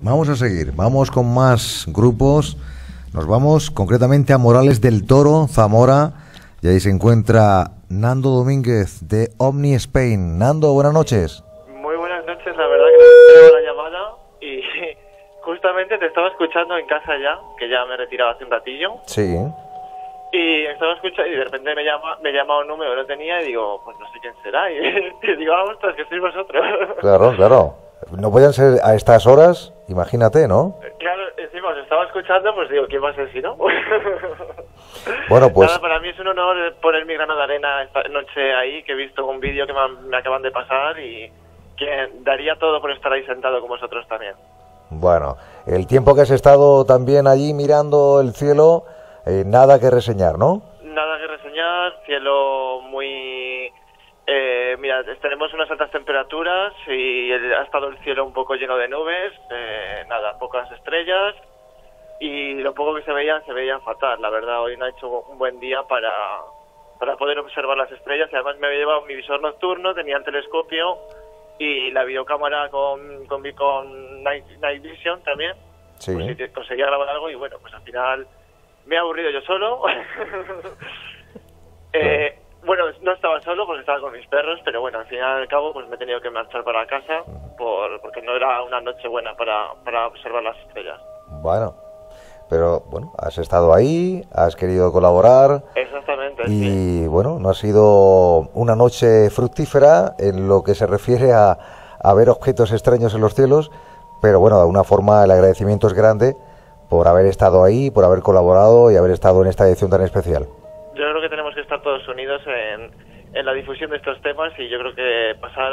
Vamos a seguir, vamos con más grupos. Nos vamos concretamente a Morales del Toro, Zamora, y ahí se encuentra Nando Domínguez de Omni Spain. Nando, buenas noches. Muy buenas noches, la verdad que me la llamada y justamente te estaba escuchando en casa ya, que ya me he retirado hace un ratillo. Sí. Y estaba escuchando y de repente me llama, me llama un número que no tenía y digo, pues no sé quién será. Y, y digo, ah, ostras, que sois vosotros. Claro, claro. No pueden ser a estas horas, imagínate, ¿no? Claro, encima os estaba escuchando, pues digo, ¿quién va a ser si no? Bueno, pues Nada, para mí es un honor poner mi grano de arena esta noche ahí, que he visto un vídeo que me acaban de pasar y que daría todo por estar ahí sentado con vosotros también. bueno, el tiempo que has estado también allí mirando el cielo, eh, nada que reseñar, ¿no? Nada que reseñar, cielo muy... eh, mira, tenemos unas altas temperaturas y el- ha estado el cielo un poco lleno de nubes, eh, nada, pocas estrellas y lo poco que se veían, se veían fatal. La verdad, hoy no ha hecho un buen día para, para poder observar las estrellas y además me había llevado mi visor nocturno, tenía el telescopio y la videocámara con, con, con Night, Night Vision también. Sí. Pues conseguía grabar algo y bueno, pues al final me he aburrido yo solo. Eh, bueno, no estaba solo porque estaba con mis perros, pero bueno, al final y al cabo pues me he tenido que marchar para casa por, porque no era una noche buena para, para observar las estrellas. Bueno, pero bueno, has estado ahí, has querido colaborar Exactamente, sí. y bueno, no ha sido una noche fructífera en lo que se refiere a, a ver objetos extraños en los cielos, pero bueno, de alguna forma el agradecimiento es grande por haber estado ahí, por haber colaborado y haber estado en esta edición tan especial. Yo creo que estar todos unidos en, en la difusión de estos temas y yo creo que pasar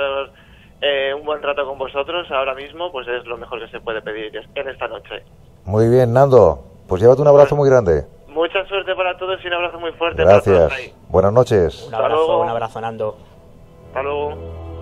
eh, un buen rato con vosotros ahora mismo pues es lo mejor que se puede pedir en esta noche. Muy bien, Nando, pues llévate un abrazo muy grande. Mucha suerte para todos y un abrazo muy fuerte para todos Gracias. ahí. Buenas noches. Un Hasta abrazo, luego. un abrazo, Nando. Hasta luego.